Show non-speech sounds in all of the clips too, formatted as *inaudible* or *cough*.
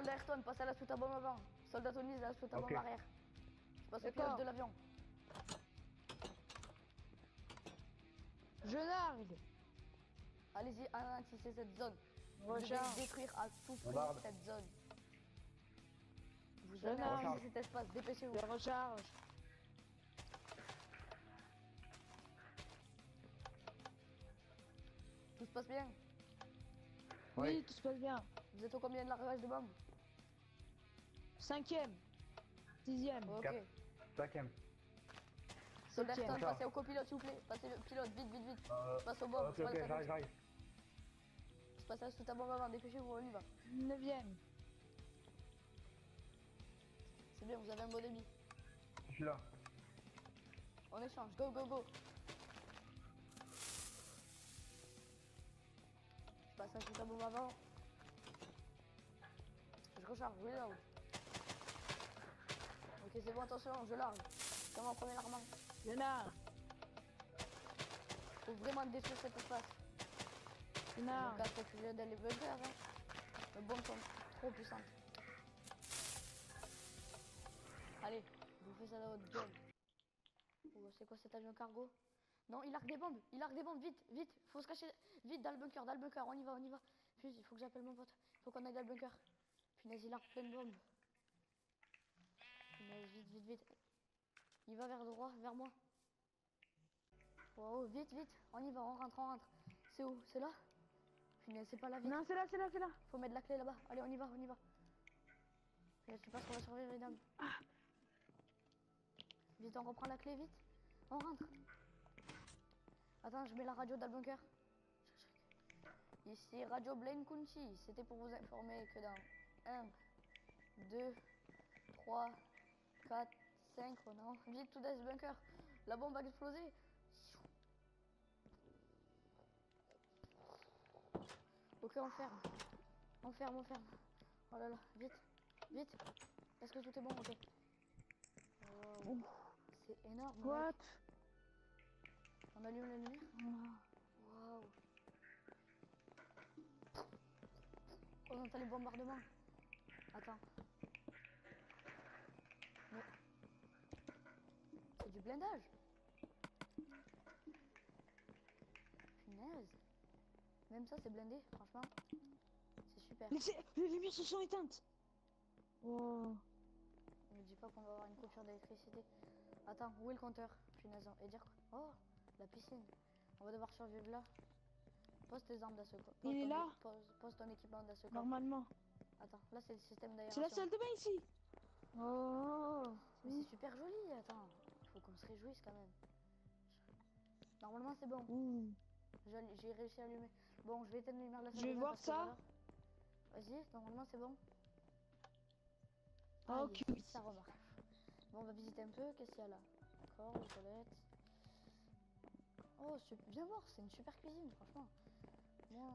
Soldat Ayrton, passe à la soute à bombe avant. Soldat Tony, à la soute à bombe arrière. Je passe au pilote de l'avion. Je largue. Allez-y, annexez cette zone. Vous devez détruire à tout prix cette zone. Vous largue. annexer cet espace, dépêchez-vous. Je recharge. Tout se passe bien? Oui, Oui. tout se passe bien. Vous êtes au combien de largage de bombe Cinquième. Sixième. Ok. Quatre. Cinquième. Encore. passez au copilote s'il vous plaît. Passez le pilote, vite, vite, vite. Euh, Passe au bombe. ok, ok, j'arrive, j'arrive. Je passe à bombe avant, dépêchez-vous, on y va. Neuvième. C'est bien, vous avez un bon débit. Je suis là. On échange, go, go, go. Je passe à à bombe avant. Je recharge, reload. Ok, c'est bon, attention, je largue. Premier largement. Je largue. Faut vraiment détruire cet espace. À faut que je viens d'aller bunkers, hein. Les bombes sont trop puissantes. Allez, vous faites ça à votre gueule. Oh, c'est quoi cet avion cargo? Non, il arque des bombes, il arque des bombes, vite, vite, faut se cacher, vite dans le bunker, dans le bunker, on y va, on y va. Puis il faut que j'appelle mon pote, faut qu'on aille dans le bunker. Punaise, il arque plein de bombes. Punaise, vite, vite, vite. Il va vers droit, vers moi. Wow, vite, vite, on y va, on rentre, on rentre. C'est où? C'est là? Punaise, c'est pas là, vite. Non, c'est là, c'est là, c'est là. Faut mettre la clé là-bas. Allez, on y va, on y va. Je sais pas ce qu'on va survivre, mesdames. Vite, on reprend la clé, vite. On rentre. Attends, je mets la radio dans le bunker. Ici Radio Blaine Kunchi. C'était pour vous informer que dans 1, 2, 3, 4, 5, oh non, vite tout ce bunker. La bombe va exploser. Ok, on ferme. On ferme, on ferme. Oh là là, vite, vite. Est-ce que tout est bon? Ok. Wow. C'est énorme. mec. What? On allume la lumière. Waouh. Oh non, t'as les bombardements. Attends. Mais... C'est du blindage. Punaise. Même ça, c'est blindé, franchement. C'est super. Mais c'est- Les lumières se sont éteintes. Oh. Ne dis pas qu'on va avoir une coupure d'électricité. Attends, où est le compteur? Punaise. Et dire quoi? Oh, la piscine. On va devoir survivre là. Pose tes armes d'assaut. Pose Il est ton- là Pose, pose ton équipement d'assaut. Normalement. Attends, là c'est le système C'est d'aération. la salle de bain ici. Oh. Mais c'est super joli, attends. Se réjouisse quand même. Normalement c'est bon. J'ai réussi à allumer. Bon, je vais éteindre lumière de la salle Je vais voir ça. Vas-y, normalement c'est bon. Ah, yes, ça remarque. Bon, on va visiter un peu. Qu'est-ce qu'il y a là? D'accord, les toilettes. Oh, super. viens voir, c'est une super cuisine, franchement.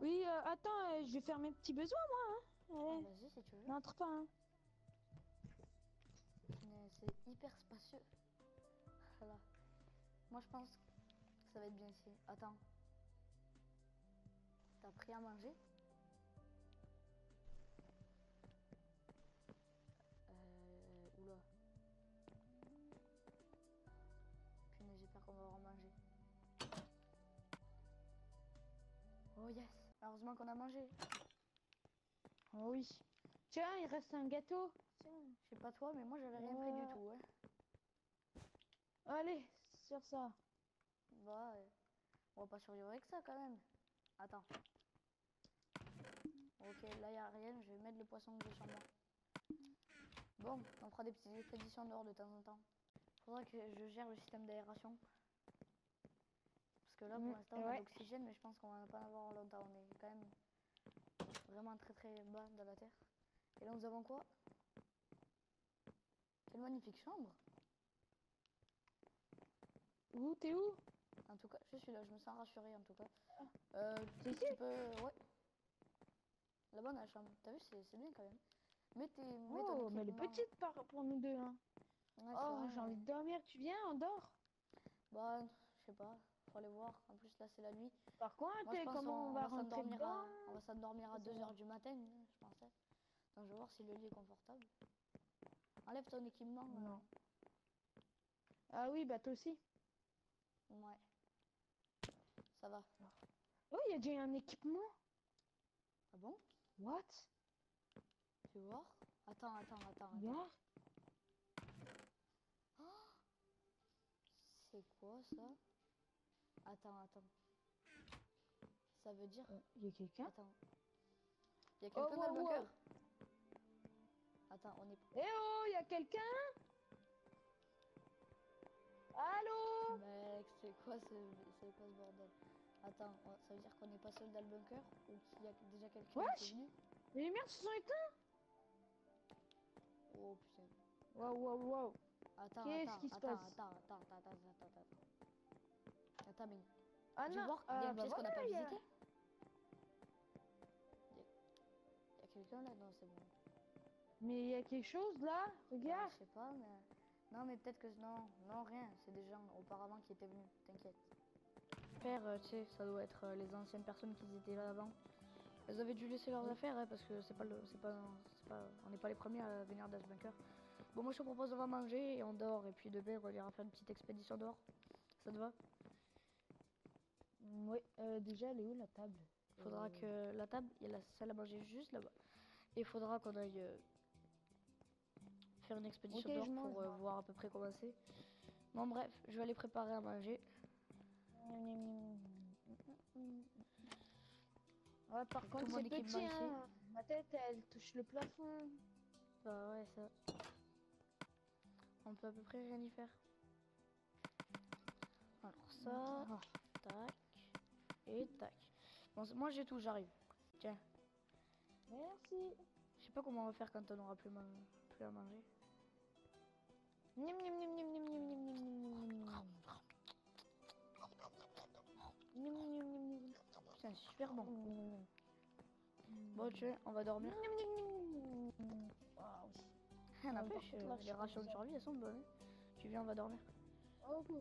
Oui, euh, attends, euh, je vais faire mes petits besoins, moi. Hein. ah, vas-y si tu veux. n'entre pas. Hein. C'est hyper spacieux. Moi, je pense que ça va être bien ici. Attends. T'as pris à manger? Euh. Oula. Punaise, j'ai peur qu'on va avoir mangé. Oh yes Heureusement qu'on a mangé. Oh oui. Tiens, il reste un gâteau. Tiens. Je sais pas toi, mais moi j'avais rien pris du tout. Hein. Allez, sur ça. Bah, on va pas survivre avec ça quand même. Attends. Ok, là y a rien, je vais mettre le poisson que j'ai sur moi. Bon, on fera des petites expéditions dehors de temps en temps. Faudra que je gère le système d'aération. Parce que là, pour Mm, l'instant, on a ouais. l'oxygène, mais je pense qu'on va pas en avoir longtemps. On est quand même vraiment très très bas dans la terre. Et là, nous avons quoi? Quelle magnifique chambre Où T'es où? En tout cas, je suis là, je me sens rassurée en tout cas. Euh, C'est tu, peux. Ouais. Là-bas dans la chambre. T'as vu, c'est bien quand même. Mets tes. Oh, mais elle est petite par, pour nous deux. Hein. Ouais, Oh, j'ai envie de dormir. Tu viens, on dort? Bah, je sais pas. Faut aller voir. En plus, là, c'est la nuit. Par contre, Moi, je pense comment on va rentrer s'endormir à, on va s'endormir à C'est 2h bon. du matin, je pensais. Attends, je vais voir si le lit est confortable. Enlève ton équipement. euh, Non. Ah oui, bah toi aussi. Ouais. Ça va. Oh, il y a déjà un équipement. Ah bon? What? Tu veux voir Attends, attends, attends. attends. Regarde. C'est quoi ça? Attends, attends. Ça veut dire. Euh, Il y a quelqu'un? Attends. Il y a Oh, quelqu'un dans le wow, bunker? Wow. Attends, on est. Eh oh, il y a quelqu'un? Allô Mec, c'est quoi ce, c'est quoi ce bordel? Attends, ça veut dire qu'on n'est pas seul dans le bunker? Ou qu'il y a déjà quelqu'un qui est venu? Les lumières se sont éteintes Oh putain. Waouh, waouh, waouh. Attends, Qu'est-ce attends, qui se attends, passe? attends, attends, attends, attends, attends, attends. Attends, mais Ah tu non, voir, il y a ah, une bah pièce qu'on n'a pas il y a- visitée Il y a, il y a quelqu'un là? Non, c'est bon. Mais il y a quelque chose là, Ouais, regarde. je sais pas, mais. Non, mais peut-être que. Non, non, rien. C'est des gens auparavant qui étaient venus, t'inquiète. Père, euh, tu sais, ça doit être euh, les anciennes personnes qui étaient là avant. Elles avaient dû laisser leurs Oui. affaires, hein, parce que c'est pas le. C'est pas, c'est pas. On n'est pas les premiers à venir bunker. Bon, moi je te propose, on va manger et on dort. Et puis demain, on ira faire une petite expédition dehors. Ça te va? Mm, Oui, euh, déjà, elle est où la table? Faudra Euh, que la table, il y a la salle à manger juste là-bas. Et il faudra qu'on aille euh, faire une expédition dehors pour euh, voir à peu près comment c'est. Bon bref, je vais aller préparer à manger. Ouais, par contre, c'est petit, hein. Ma tête, elle touche le plafond. Bah ouais, ça. On peut à peu près rien y faire. Alors ça, tac, et tac. Bon, moi j'ai tout, j'arrive. Tiens, Merci. je sais pas comment on va faire quand on aura plus à manger. Nim, nim, nim, nim, nim, nim, nim, nim, nim, nim, nim. Nim, nim, nim, nim, nim. Putain, c'est super bon. Bon, tiens, on va dormir. Ah. Ah, par N'empêche, euh, les rations de survie, elles sont bonnes. hein. Tu viens, on va dormir. Oh, oui.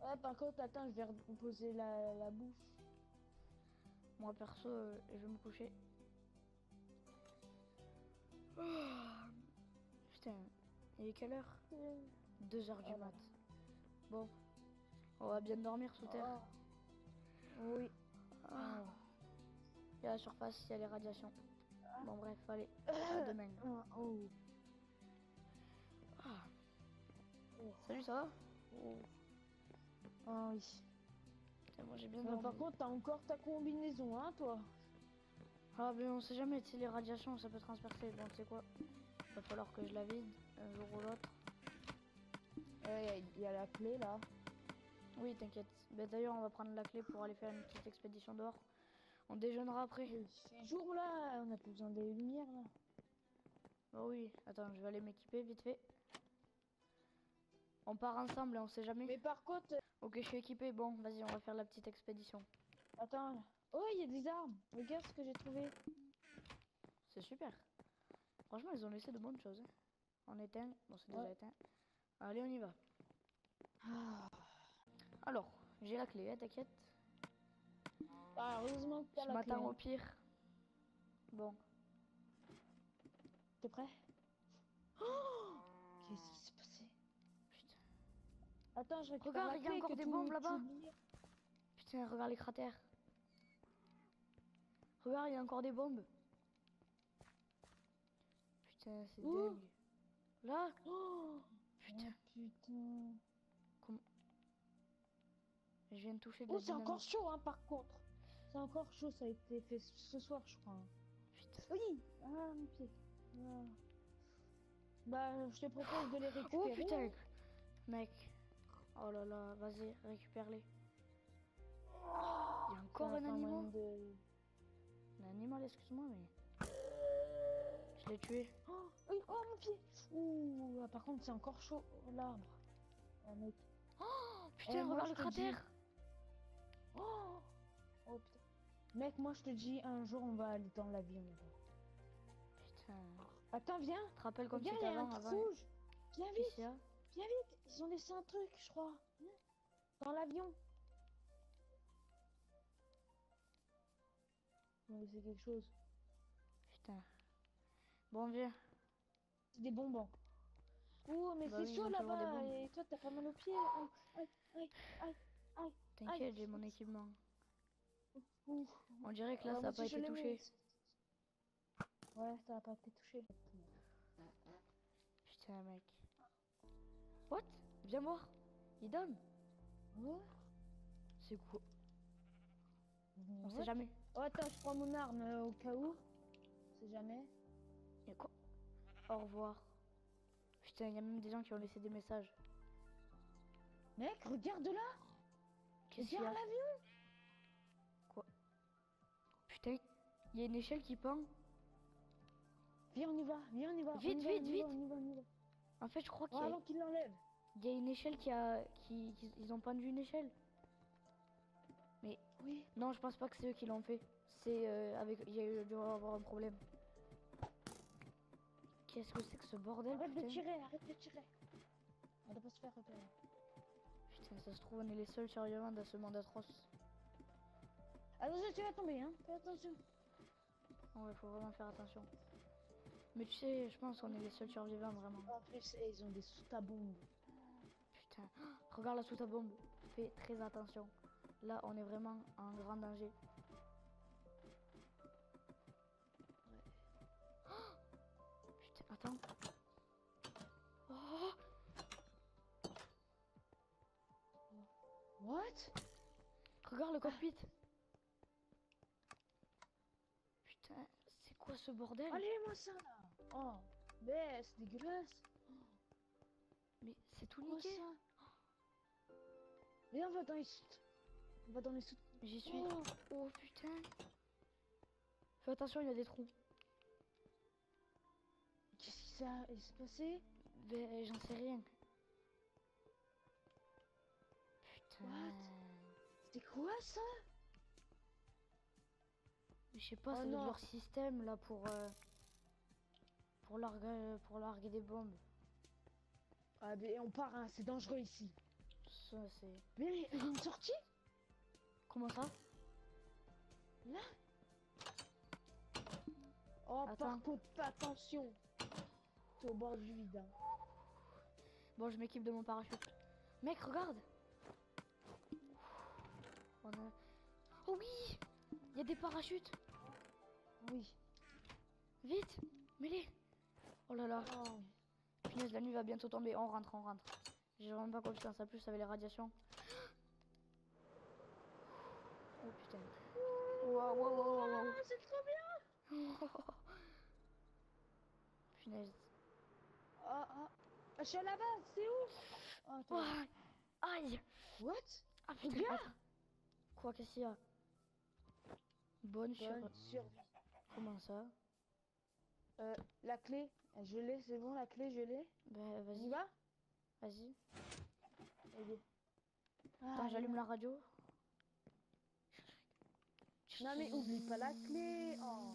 Ouais, par contre, attends, je vais reposer la, la bouffe. Moi perso, euh, je vais me coucher. Ah. Putain, il est quelle heure? 2 heures du Ah, mat. Bon, on va bien dormir sous terre. Oh. Oui. Ah. Il y a la surface, il y a les radiations. Bon bref, allez, à demain. Ah, oh. Ah. Oh. Salut, ça va? Ah oui. Moi j'ai bien dormi. par contre, t'as encore ta combinaison, hein, toi? Ah ben on sait jamais, tu sais les radiations ça peut transpercer. Bon tu sais quoi, va falloir que je la vide un jour ou l'autre. Il y a la clé, là. Oui t'inquiète. Ben d'ailleurs on va prendre la clé pour aller faire une petite expédition dehors. On déjeunera après. Fait jour, là. On a plus besoin des lumières, là. Bah oui, attends, je vais aller m'équiper vite fait. On part ensemble et on sait jamais. Mais par contre... Ok, je suis équipé. Bon, vas-y, on va faire la petite expédition. Attends. Oh, il y a des armes. Regarde ce que j'ai trouvé. C'est super. Franchement, ils ont laissé de bonnes choses. hein. On éteint. Bon, c'est déjà éteint. Allez, on y va. Ah. Alors, j'ai la clé, hein, t'inquiète. Ah, heureusement que t'as Je la clé. hein. au pire. Bon, T'es prêt? Oh *gasps* Qu'est-ce qui s'est passé? Putain. Attends, je récupère Regarde, il y a encore des bombes là-bas. Putain, regarde les cratères. Regarde, il y a encore des bombes. Putain, c'est dingue. Là, Oh putain, Oh, putain. je viens de toucher Oh, c'est encore chaud, hein, par contre. C'est encore chaud, ça a été fait ce soir, je crois. Putain. Oui Ah, mon pied. Ah. Bah, je te propose de les récupérer. Oh putain, mec. Oh là là, vas-y, récupère-les. Il y a encore un animal. de- Un animal, excuse-moi, mais. Je l'ai tué. Oh, oui, oh, mon pied Ouh, ah, par contre, c'est encore chaud, l'arbre. Ah, mec. Putain, moi, regarde je le te dis- cratère. Oh, oh putain. Mec, moi, je te dis, un jour, on va aller dans l'avion. Putain. Attends, viens Tu te rappelles comme Regarde, il y a un avant, truc avant rouge Viens vite, hein viens vite Ils ont laissé un truc, je crois. Dans l'avion. Ils ont laissé quelque chose. Putain. Bon, viens. C'est des bonbons. Oh, mais Bah c'est oui, chaud là-bas. Et toi, t'as pas mal aux pieds. Aïe, aïe, aïe, aïe, aïe. T'inquiète, j'ai mon équipement. On dirait que là, Ah, ça a pas été touché. Ouais, ça a pas été touché. Putain, mec. What? Viens voir. Il donne. Ouais. C'est quoi? On Ouais. sait jamais. Oh, attends, je prends mon arme euh, au cas où. On sait jamais. Y'a quoi? Au revoir. Putain, y a même des gens qui ont laissé des messages. Mec, regarde là. Qu'est-ce qu'il y a l'avion. Putain, y a une échelle qui pend. Viens, on y va. Viens, on y va. on Vite, va, vite, on y vite. va, on y va, on y va. En fait, je crois qu'il y, a- avant qu'il l'enlève. y a une échelle qui a. Qui, Ils ont pendu une échelle. Oui. Non, je pense pas que c'est eux qui l'ont fait. C'est euh, avec. Il y a eu avoir un problème. Qu'est-ce que c'est que ce bordel Arrête de tirer, arrête de tirer. On doit pas se faire repérer. Putain, ça se trouve, on est les seuls survivants de ce monde atroce. Attention, tu vas tomber, hein. Fais attention. Ouais, faut vraiment faire attention. Mais tu sais, je pense qu'on est les seuls survivants vraiment. En plus, eh, ils ont des soutes à bombes. Putain, *gasps* regarde la soute à bombe. Fais très attention. Là, on est vraiment en grand danger. Attends. Oh, What? Regarde le cockpit. Putain, c'est quoi ce bordel? Allez, moi ça là. Oh, mais c'est dégueulasse. Mais c'est tout niqué. ça Viens, on va dans les soutes. On va dans les soutes. J'y suis. Oh, Oh putain. Fais attention, il y a des trous. Il s'est passé Ben, j'en sais rien. Putain. C'est quoi ça? Je sais pas, Oh c'est leur système là pour euh, pour larguer pour larguer des bombes. Ah, mais on part, hein. c'est dangereux ici. Ça c'est. Mais il y a une sortie Comment ça? Là? Oh, Attends. par contre, attention. Au bord du vide. hein. Bon, je m'équipe de mon parachute. Mec, regarde. On a... Oh oui Il y a des parachutes. Oui. Vite, mets-les. Oh là là. Oh. Punaise, la nuit va bientôt tomber. On rentre, on rentre. J'ai vraiment pas confiance. En plus, avec les radiations. Oh putain. Waouh, waouh, waouh, waouh, waouh. Ah, c'est trop bien *laughs* Punaise. Ah. Ah, Je suis à la base, c'est où? Oh. Aïe What? Ah putain, Regarde. attends. Quoi, qu'est-ce qu'il y a? Bonne sur... Bonne survie. Comment ça? Euh, la clé, je l'ai, c'est bon, la clé, je l'ai. Y vas-y, va? Vas-y. Ah, j'allume la radio. Non mais oublie pas la clé. Oh.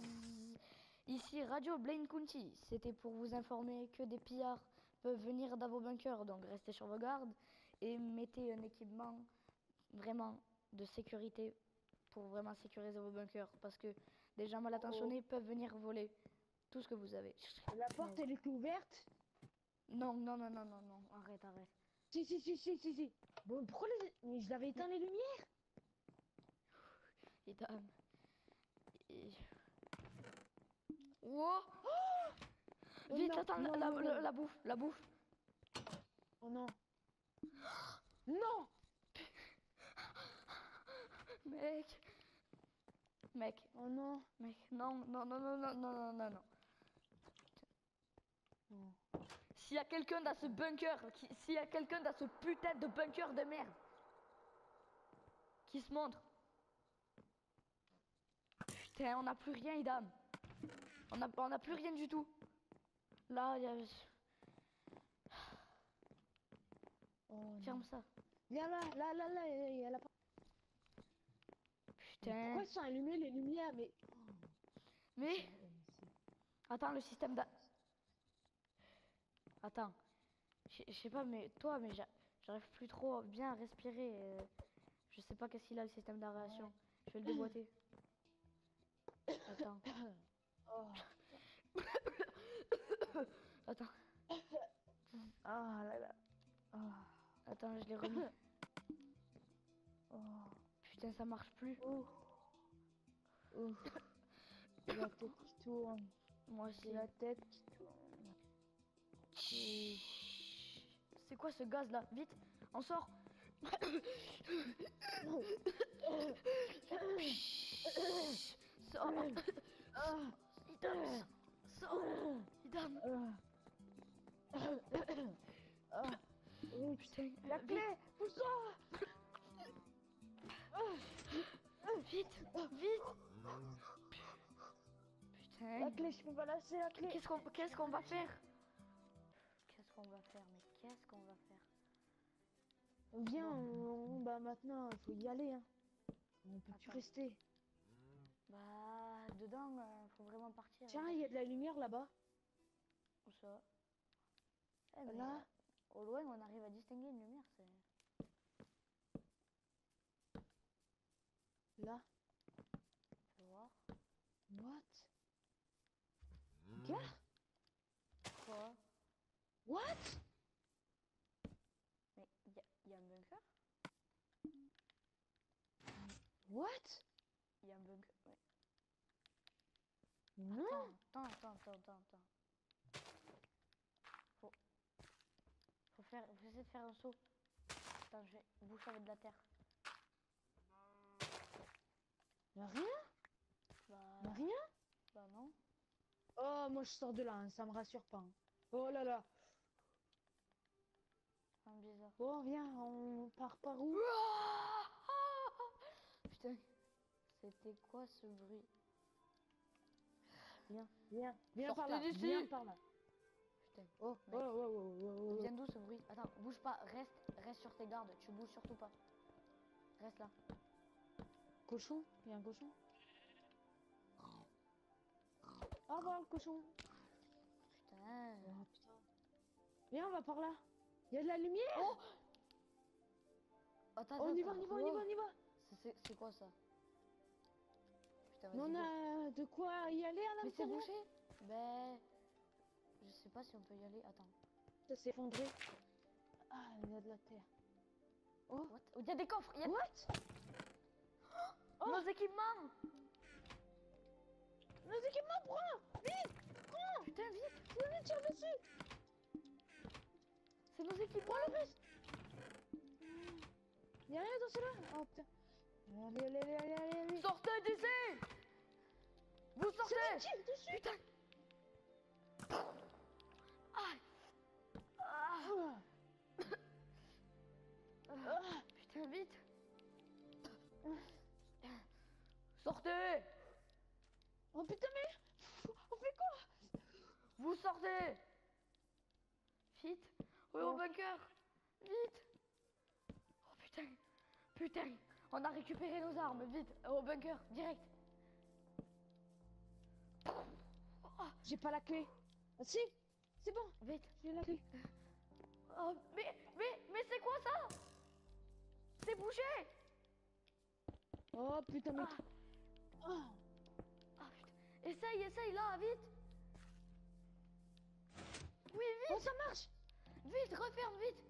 Radio Blaine County. C'était pour vous informer que des pillards peuvent venir dans vos bunkers, donc restez sur vos gardes et mettez un équipement vraiment de sécurité pour vraiment sécuriser vos bunkers parce que des gens mal intentionnés peuvent venir voler tout ce que vous avez. La porte, elle était ouverte? Non, non, non, non, non, non, arrête, arrête. Si, si, si, si, si, si. Bon, pourquoi les... Mais ils avaient éteint les lumières? Et dame. Et... Wow Oh Vite, non, attends, la, non, la- non, la- non. la bouffe, la bouffe. Oh non. Non Mec. Mec, Oh non. mec, non, non, non, non, non, non, non, non, non. Non. S'il y a quelqu'un dans ce bunker, qui- s'il y a quelqu'un dans ce putain de bunker de merde, qui se montre. Putain, on n'a plus rien, Idam. On n'a on n'a plus rien du tout. Là, il y a... Oh non. Ferme ça. Viens là, là, là, là, il y a la. Putain. Pourquoi ils sont allumés les lumières Mais. Mais... Attends, le système d'a... Attends. Je sais pas, mais toi, mais j'a- j'arrive plus trop bien à respirer. euh, Je sais pas qu'est-ce qu'il a, le système d'aération. Je vais le déboîter. *coughs* Attends. Oh. *coughs* Attends, *coughs* Ah là là. Ah. attends, je l'ai remis. Oh. Putain, ça marche plus. *coughs* Ouf. J'ai la tête qui tourne. Moi aussi. La tête qui tourne. C'est quoi ce gaz là? Vite, on sort. Sors. Idam, sors. Idam. Ah. Oui, Putain, La vite, clé Pousse-toi Vite, vite. La Putain. clé, je peux pas lâcher la clé Qu'est-ce qu'on qu'est-ce qu'on va faire? Qu'est-ce qu'on va faire Mais qu'est-ce qu'on va faire? Viens, on, on- bah maintenant, il faut y aller. Hein. On peut plus Attends. rester. Bah, dedans, euh, faut vraiment partir. Tiens, il y a de la lumière là-bas. Où ça? Eh, mais, Là. euh, Au loin, on arrive à distinguer une lumière. C'est. Là. Faut voir. What? Regarde Quoi? What? Mais il y, a- y a un bunker? What Il y a un bunker. ouais. Non Attends, attends, attends, attends, attends. Faut. Faut faire. Faut essayer de faire un saut. Attends, je vais boucher avec de la terre. Y'a rien? Bah. Y'a rien? Bah non. Oh, moi je sors de là, hein, ça me rassure pas. hein. Oh là là. Un bizarre. Bon, viens, on part par où? *laughs* Putain. C'était quoi ce bruit? Viens, viens, viens par là, viens par là. Putain. Oh, oh, oh, oh, oh, oh, Il oh. vient d'où ce bruit? Attends, bouge pas, reste, reste sur tes gardes, tu bouges surtout pas. Reste là. Cochon? Il y a un cochon? Au revoir, le cochon. Putain. Oh, putain. Viens, on va par là. Il y a de la lumière Oh Attends, On attends, y va, on y va, on y va, on y va. C'est quoi ça? Putain, Mais vas-y, on a de quoi y aller à Mais c'est bouché Ben. Je sais pas si on peut y aller. Attends. Ça s'est effondré. Ah, il y a de la terre. Oh, What? Il y a des coffres il y a... what? Oh. Nos équipements Nos équipements, prends Vite Prends Putain, vite Venez, tire dessus C'est nos équipements Prends le reste Y'a rien dans celui-là Oh putain. Allez, allez, allez, allez, allez, allez. Sortez d'ici Vous sortez! Lui, tire dessus. Putain! Ah, Ah. Ah. Putain, vite! Sortez! Oh putain, mais on fait quoi? Vous sortez! Vite! Oui, au Oh. bunker! Vite! Oh putain! Putain On a récupéré nos armes, vite Au bunker, direct. J'ai pas la clé. Ah, si C'est bon, Vite. J'ai la clé. Oh, mais, mais, mais c'est quoi ça? C'est bouché Oh putain, mais. Ah, ah, putain. Essaye, essaye, là, vite. Oui, vite. Oh, ça marche. Vite, referme, vite.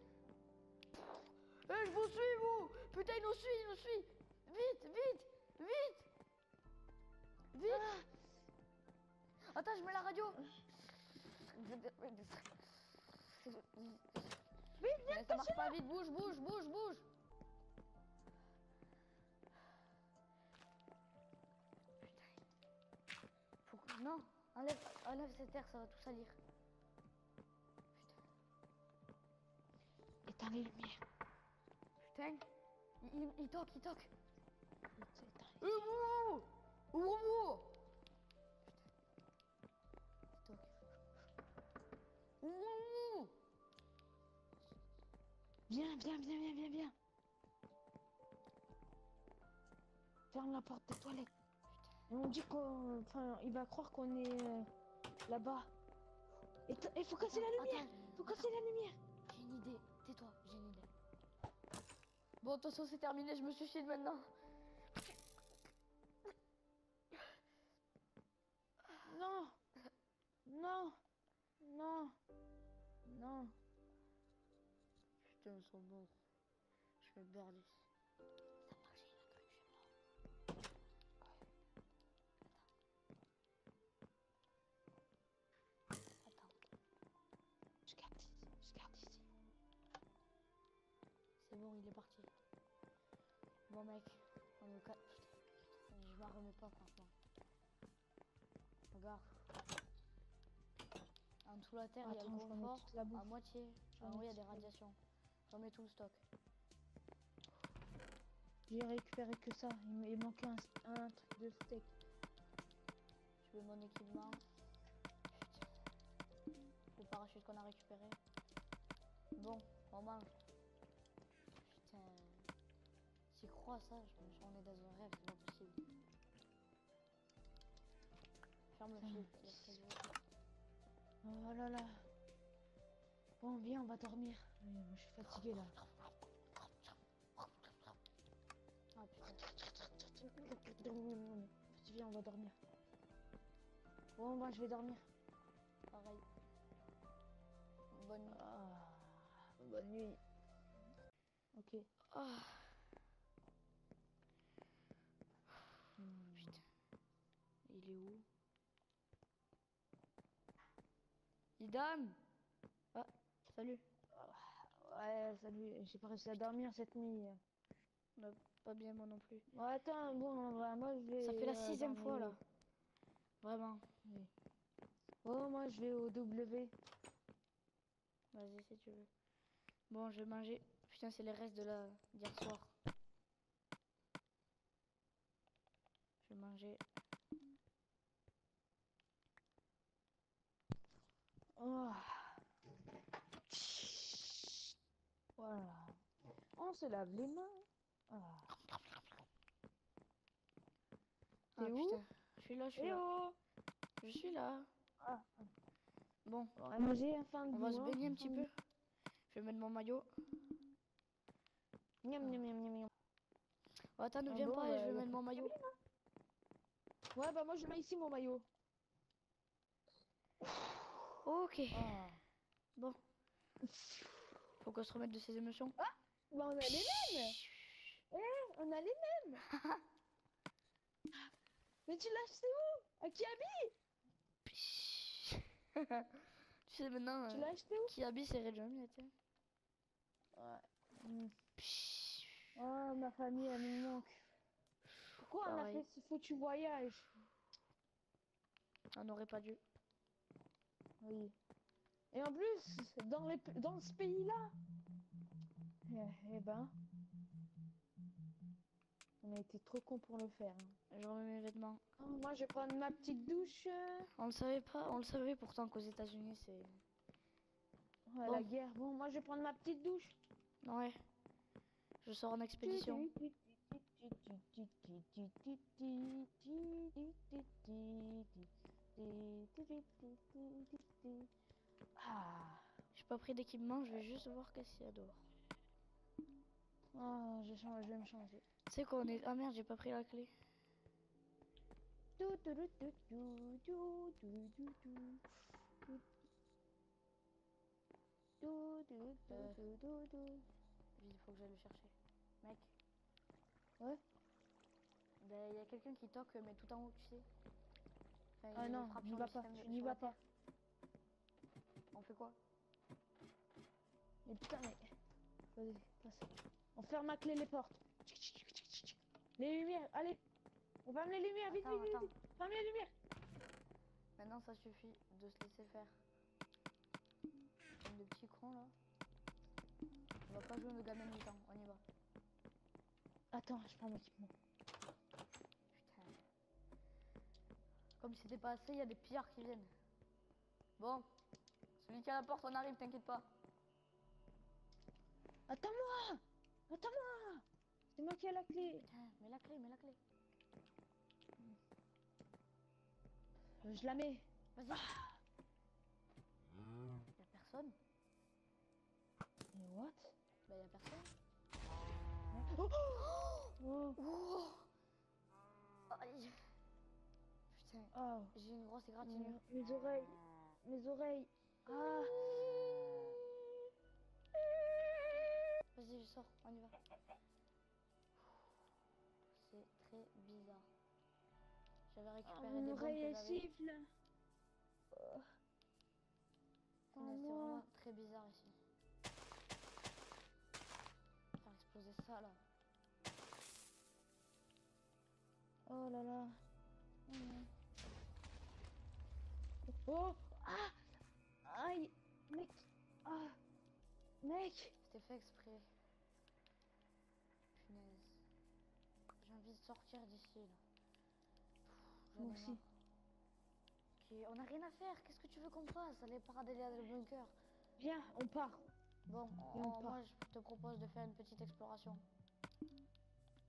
Eh, je vous suis, vous Putain, il nous suit, il nous suit. Vite, vite, vite. Vite. Attends, je mets la radio. Vite, Mais ça marche pas, vite, bouge, bouge, bouge, bouge. Putain. Que... Non, enlève, enlève cette terre, ça va tout salir. Éteins les lumières. Putain, il, il, toque, il toque. Ouvrez-vous Ouvrez-vous Putain, il toque. Ouvrez-vous Viens, viens, viens, viens, viens, viens. Ferme la porte des toilettes. Et on dit qu'on. Enfin, il va croire qu'on est euh, là-bas. Et il faut casser la lumière. attends, faut casser la lumière. J'ai une idée. Tais-toi. Bon, façon, c'est terminé, je me suicide maintenant. Non. Non. Non. Non. Putain, ils sont morts. Je me barre Bon mec, on est quatre. Je m'en remets pas franchement. Regarde. En dessous de la terre, il y a le confort la bouffe. à moitié. En haut, il y a des radiations. Je remets tout le stock. J'ai récupéré que ça. Il, manquait un, un truc de steak. Je mets mon équipement. Putain. Le parachute qu'on a récupéré. Bon, on mange. J'y crois ça, je me on est dans un rêve, c'est pas possible. Ferme le fil. il y a quasi aucun- Oh là là. Bon, viens, on va dormir. Oui, moi, je suis fatiguée là. Ah putain. Vas-y, viens, on va dormir. Bon, moi, je vais dormir. Pareil. Bonne nuit. Ah, bonne nuit. Ok. Ah, Hmm. putain. Il est où? Idam Ah, salut. Ouais, salut. J'ai pas réussi à dormir cette nuit. Pas bien moi non plus. Ouais, attends, bon, vrai, moi, je vais. Ça fait la euh, sixième fois là. Vraiment. Oui. Oh, moi, je vais au W. Vas-y si tu veux. Bon, je vais manger. Putain, c'est les restes de la d'hier soir. Je vais manger. Oh. Voilà. On se lave les mains. Ah, T'es où putain. Je suis là, je suis Eh là. oh Je suis là. ah. Bon, On va manger un fin de on va se baigner un petit peu. Je vais mettre mon maillot. Miam, miam, miam, miam, miam. Oh, attends, ne Ah viens bon, pas, bah, je vais mettre mon maillot. Ouais, bah moi je mets ici mon maillot. *laughs* Ok. Ah. Bon. Faut qu'on se remette de ses émotions. Bah on a les mêmes On a les mêmes *laughs* Mais tu l'as acheté où? À Kiabi *laughs* tu sais maintenant, Tu euh, l'as acheté où? Qui habille c'est Red Jamie, tiens. Ouais. Hmm. Oh, ma famille, elle me manque. Pourquoi on a Pareil. fait ce foutu voyage? On n'aurait pas dû. Oui. Et en plus, dans, les, dans ce pays-là, eh, eh ben, on a été trop con pour le faire. hein. Je remets mes vêtements. Oh, moi, je vais prendre ma petite douche. euh. On le savait pas, on le savait pourtant qu'aux États-Unis c'est. Ouais, Bon. la guerre. Bon, moi, je vais prendre ma petite douche. Ouais. Je sors en expédition. Ah, J'ai pas pris d'équipement, je vais juste voir qu'est-ce qu'il y a dehors. oh, je, change, je vais me changer. Tu sais qu'on est. Ah merde, j'ai pas pris la clé. Il faut que j'aille le chercher. Mec. Ouais. Ben, il y a quelqu'un qui toque, mais tout en haut, tu sais. Enfin, Ah non, n'y va pas, tu n'y vas pas. On fait quoi? Mais putain, mais. Vas-y, passe. On ferme ma clé les portes. Les lumières, allez. On ferme les lumières, vite, Attends, vite, vite, attends. vite. Ferme les lumières. Maintenant, ça suffit de se laisser faire. Comme des petits là. On va pas jouer nos gamins du temps, on y va. Attends, je prends mon équipement. Putain. Comme si c'était pas assez, il y a des pillards qui viennent. Bon. Celui qui a la porte, on arrive, t'inquiète pas. Attends-moi Attends-moi C'est moi qui ai la clé. Putain, mets la clé, mets la clé. Euh, Je la mets. Vas-y. Y'a personne? Mais what? Bah y'a personne. Oh, oh. Oh Aïe. Oh. j'ai une grosse égratignure. Mes, mes oreilles. Mes oreilles. Ah. Vas-y, sors, on y va. C'est très bizarre. J'avais Ah, récupéré mon des bombes oreille j'avais. siffle. Oh. C'est Oh vraiment très bizarre ici. Faire exploser ça là. Oh là là. Oh. Oh Ah Aïe Mec Ah Mec C'était fait exprès. Punaise. J'ai envie de sortir d'ici là. Pff, Moi aussi. Ok, on n'a rien à faire. Qu'est-ce que tu veux qu'on fasse? Aller parader le bunker. Viens, on part. Bon, on on- part. moi je te propose de faire une petite exploration.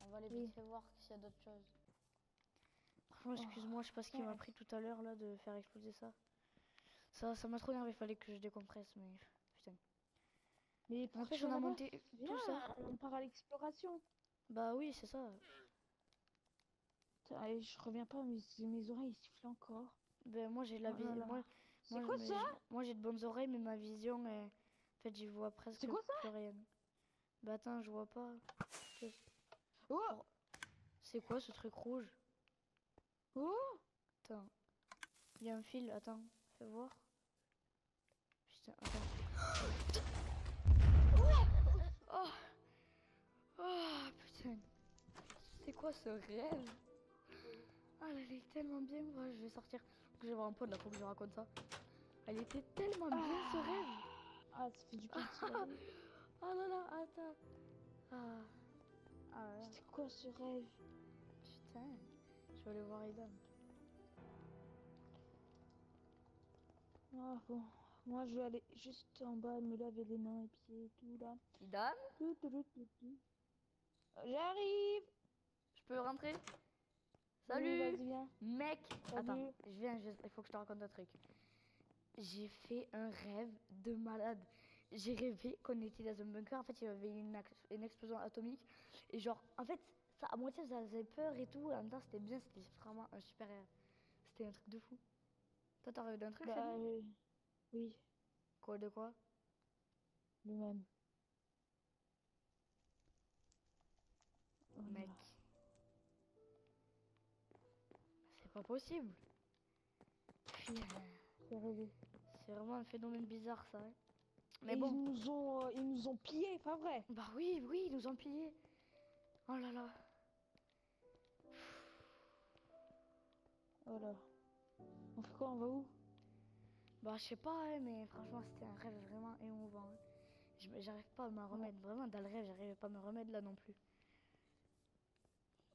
On va aller Oui. vite fait voir s'il y a d'autres choses. Oh, excuse-moi, je sais pas ce qui m'a pris tout à l'heure là de faire exploser ça. Ça ça m'a trop énervé, il fallait que je décompresse, mais putain. Mais N'empêche, tu on a monté tout ça. on part à l'exploration. Bah oui, c'est ça. Et je reviens pas, mes, mes oreilles sifflent encore. Ben moi j'ai la Oh là. Moi, moi, quoi je- ça je- Moi j'ai de bonnes oreilles, mais ma vision est. En fait, j'y vois presque quoi ça plus rien. Bah attends, je vois pas. Oh C'est quoi ce truc rouge? Oh Attends. Il y a un fil, attends, fais voir. Putain, attends. Oh Oh putain. C'est quoi ce rêve? Ah, elle est tellement bien, moi, je vais sortir. Je vais voir un pote là, faut que je raconte ça. Elle était tellement bien ce rêve Ah, ça fait du bien réveiller. *laughs* Oh là là, attends. Ah. Ah C'était quoi ce rêve? Putain. Je vais aller voir Aidan. Ah bon, moi je vais aller juste en bas me laver les mains et pieds et tout là. Aidan J'arrive Je peux rentrer? Oui, Salut Vas-y, viens. Mec, attends, je viens, je- il faut que je te raconte un truc. J'ai fait un rêve de malade. J'ai rêvé qu'on était dans un bunker. En fait, il y avait une explosion atomique. Et genre, en fait, ça, à moitié, ça faisait peur et tout. Et en même temps, c'était bien. C'était vraiment un super. C'était un truc de fou. Toi, t'as rêvé d'un truc, Bah, euh, oui, Quoi, de quoi? Le même. Oh Mec. C'est pas possible. C'est vraiment un phénomène bizarre, ça. hein. Et Mais bon. Ils nous ont, euh, ils nous ont pillés, pas vrai? Bah oui, oui, ils nous ont pillés. Oh là là. Oh là. On fait quoi On va où? Bah je sais pas, hein, mais franchement c'était un rêve vraiment émouvant. hein. J'arrive pas à me remettre, vraiment dans le rêve, j'arrive pas à me remettre là non plus.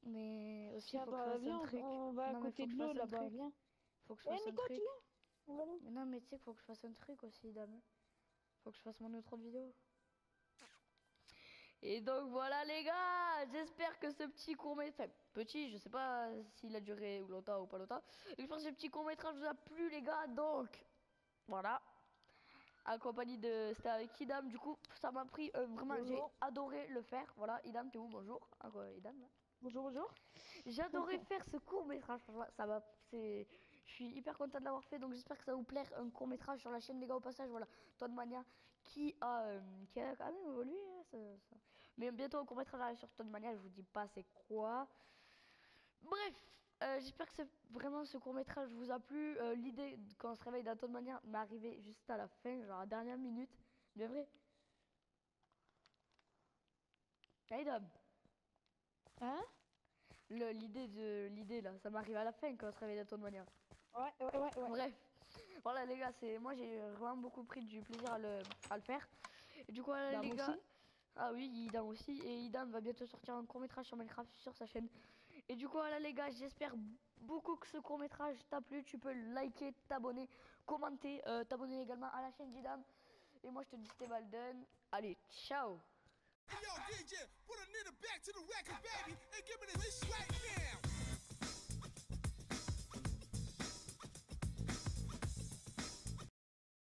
Mais aussi Tiens, faut que je bah, fasse viens, un truc. on va à Non, côté de l'eau un là-bas, viens. Faut que je Eh fasse un Nico, tu truc. viens là. Mais non mais tu sais qu'il faut que je fasse un truc aussi, dame. Faut que je fasse mon outro de vidéo. Et donc voilà les gars, j'espère que ce petit court métrage, petit, je sais pas s'il a duré ou longtemps ou pas longtemps, j'espère que ce petit court métrage vous a plu les gars, donc voilà, accompagné de, c'était avec Idam, du coup ça m'a pris, euh, vraiment j'ai adoré le faire, voilà, Idam t'es où, bonjour, ah Idam? Là. Bonjour, bonjour. J'ai adoré faire ce court métrage, ça va, c'est, je suis hyper content de l'avoir fait, donc j'espère que ça va vous plaire, un court métrage sur la chaîne les gars au passage, voilà, Todd Mania, qui a, euh, qui a quand même évolué, hein, ça- ça. mais bientôt un court métrage sur Todd Mania, je vous dis pas c'est quoi. Bref, euh, j'espère que vraiment ce court métrage vous a plu, Euh, l'idée quand on se réveille dans Todd Mania m'est arrivée juste à la fin, genre à la dernière minute, bien vrai. Hey Dom. Hein? L'idée de l'idée là, ça m'arrive à la fin quand on se réveille dans Todd Mania. Ouais, ouais, ouais, ouais. Bref, voilà les gars, c'est moi j'ai vraiment beaucoup pris du plaisir à le, à le faire. Et du coup voilà, les gars, aussi. ah oui, Idam aussi, et Idam va bientôt sortir un court métrage sur Minecraft sur sa chaîne. Et du coup voilà les gars, j'espère beaucoup que ce court métrage t'a plu. Tu peux liker, t'abonner, commenter, euh, t'abonner également à la chaîne d'Idam. Et moi je te dis c'était Valden. Allez, ciao Hey, yo, DJ, put a nigga back to the record, baby, and give me this right now.